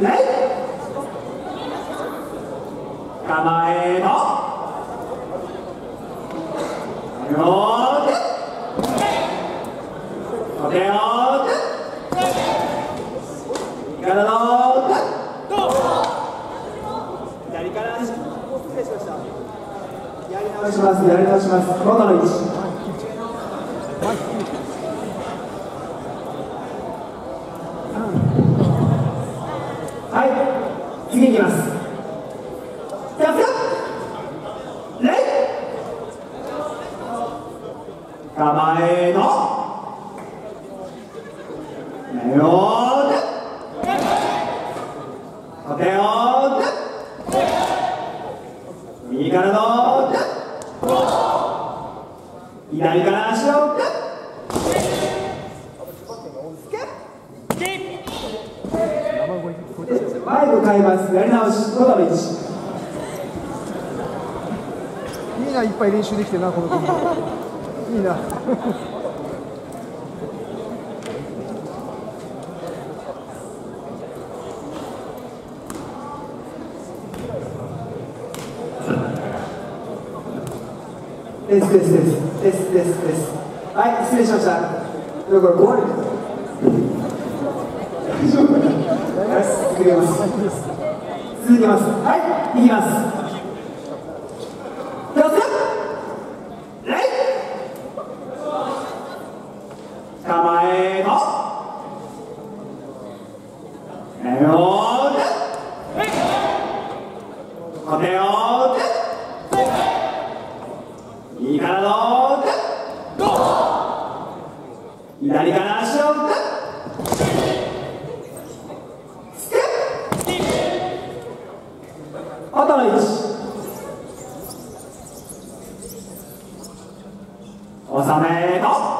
レイ構えのよーでお手を。体の左から失礼しましたやり直しますやり直します元の位置はい次いきますやっレイ構えの。目をお手を右からの左から足を前向かいますやり直し元の位置いいないっぱい練習できてるなこの組いいな。ですですですですです。ですはい失礼しました。これ5割大丈夫ます。続けます。はいいきますどうぞレイ構えのえよお手を右からの左から足をステップ。後の位置収めと